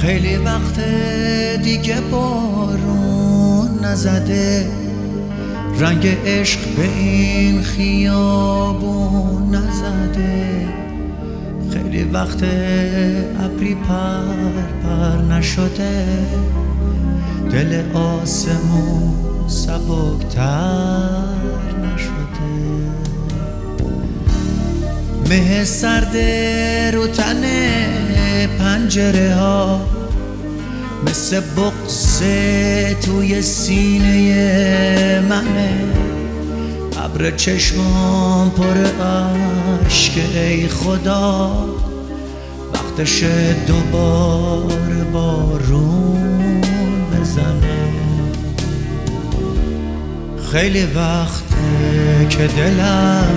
خیلی وقت دیگه بارون نزده. رنگ عشق به این خیابون نزده. خیلی وقت ابری پر پر نشده. دل آسمون سبکتر نشده. مه سرد رو تن پنجره ها مثل بقص توی سینه منه. ابر چشمام پر عشق ای خدا. وقتش دوباره بارون بزنه. خیلی وقته که دلم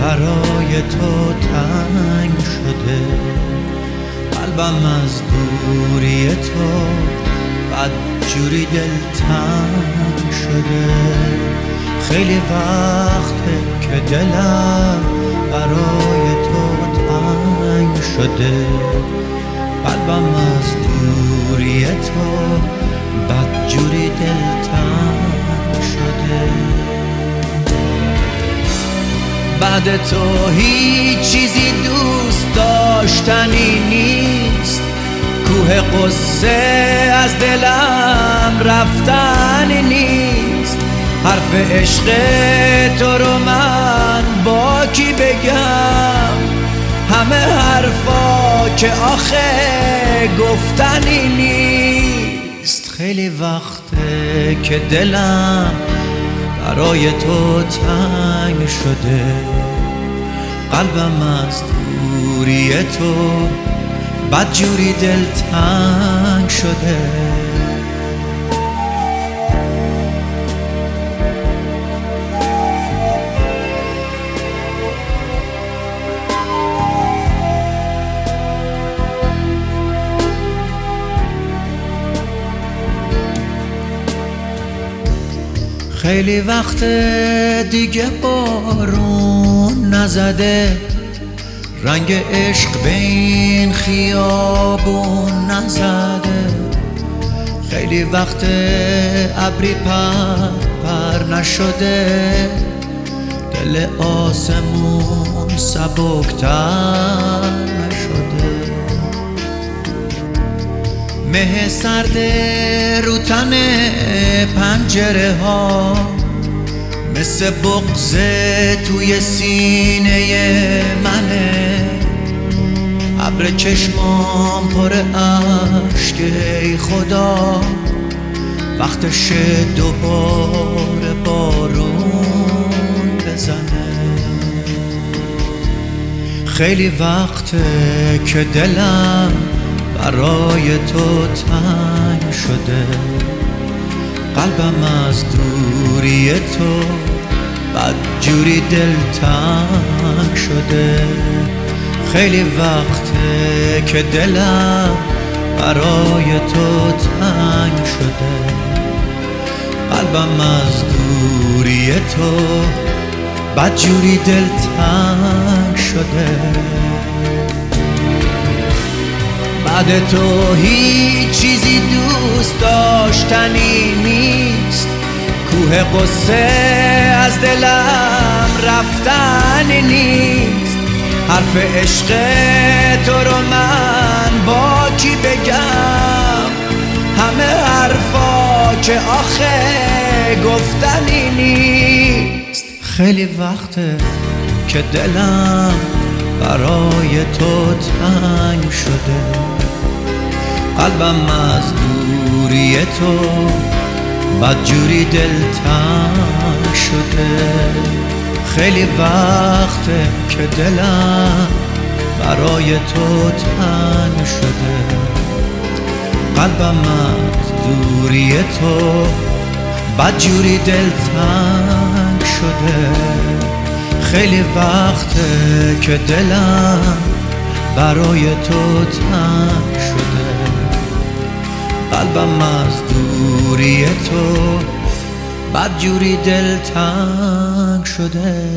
برای تو تنگ شده. قلبم از دوری تو بد جوری تنگ شده. خیلی وقته که دلم برای تو تنگ شده. قلبم از دوری تو بد جوری تنگ شده. بعد تو هیچ چیزی دوست داشتنی نیست. کوه قصه از دلم رفتنی نیست. حرف عشق تو رو من با کی بگم؟ همه حرفا که آخه گفتنی نیست. خیلی وقته که دلم برای تو تنگ شده. قلبم از دوری تو بدجوری دل تنگ شده. خیلی وقت دیگه بارون نزده. رنگ عشق به این خیابون نزده. خیلی وقت ابری پر پر نشده. دل آسمون سبکتر مه سرد رو تن پنجره ها. مثل بغزه توی سینه منه. ابر چشمام پر عشق ای خدا. وقتش دوباره بارون بزنه. خیلی وقته که دلم برای تو تنگ شده. قلبم از دوری تو بد جوری دل تنگ شده. خیلی وقته که دلم برای تو تنگ شده. قلبم از دوری تو بد جوری دل تنگ شده. بعد تو هیچ چیزی دوست داشتنی نیست. کوه قصه از دلم رفتنی نیست. حرف عشق تو رو من با کی بگم؟ همه حرفا که آخه گفتنی نیست. خیلی وقته که دلم برای تو تنگ شده. قلبم از دوری تو بدجوری دل تنگ شده. خیلی وقته که دلم برای تو تنگ شده. قلبم از دوری تو بدجوری دل تنگ شده. خیلی وقته که دلم برای تو تنگ شده. قلبم از دوری تو بدجوری دل تنگ شده.